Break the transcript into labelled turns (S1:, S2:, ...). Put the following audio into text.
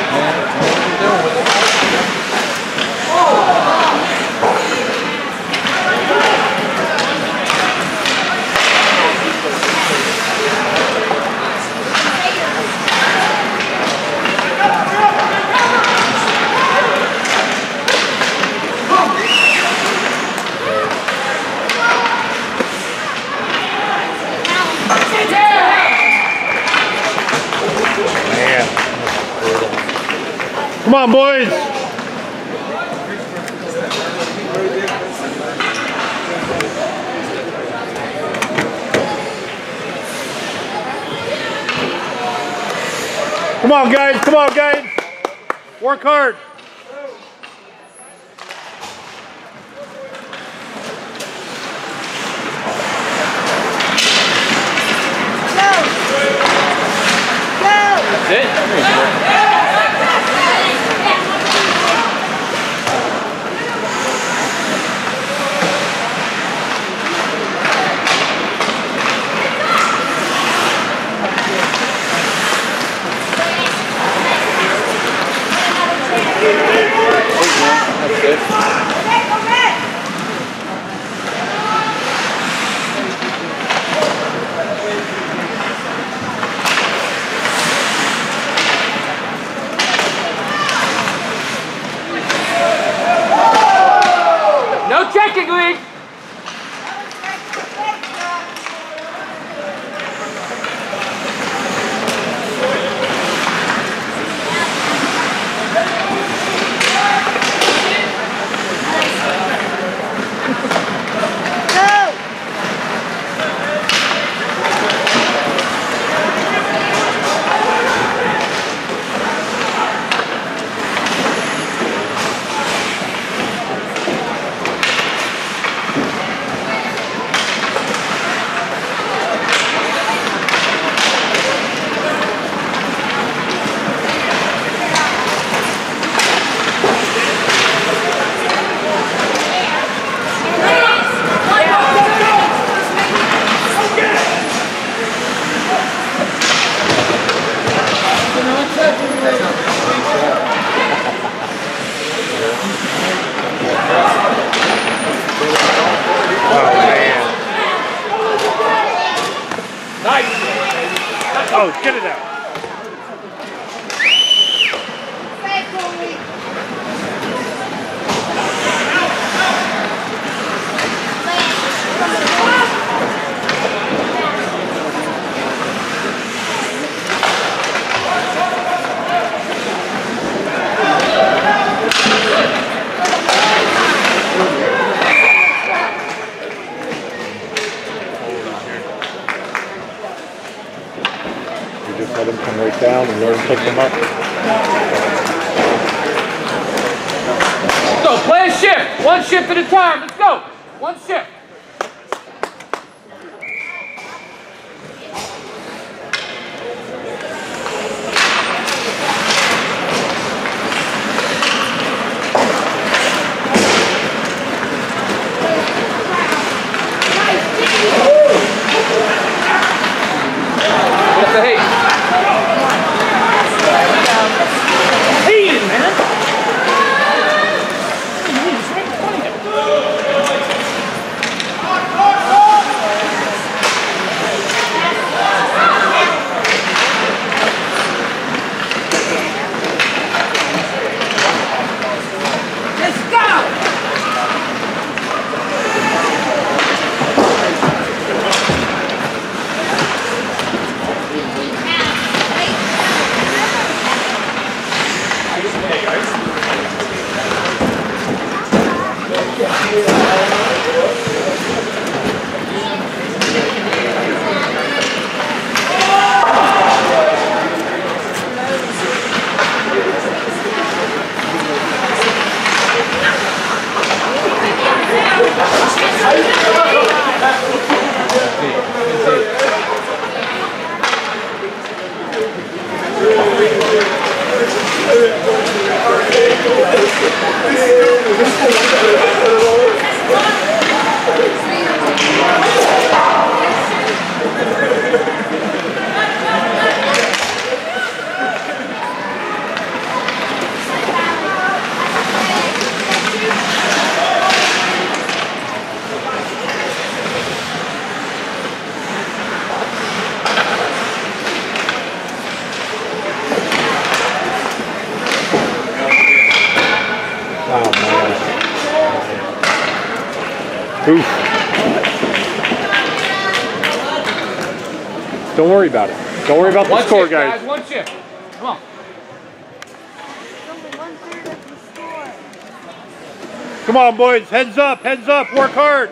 S1: Yeah. Come on, boys. Come on, guys. Come on, guys. Work hard.
S2: No checking, Lee.
S1: Oh, get it out. Right down and learn to pick them up.
S2: So play a shift. One shift at a time. Let's go. One shift.
S1: Oof. Don't worry about it. Don't worry about the
S2: one
S1: score,
S2: shift,
S1: guys.
S2: guys. One shift. Come on.
S1: Come on, boys. Heads up. Heads up. Work hard.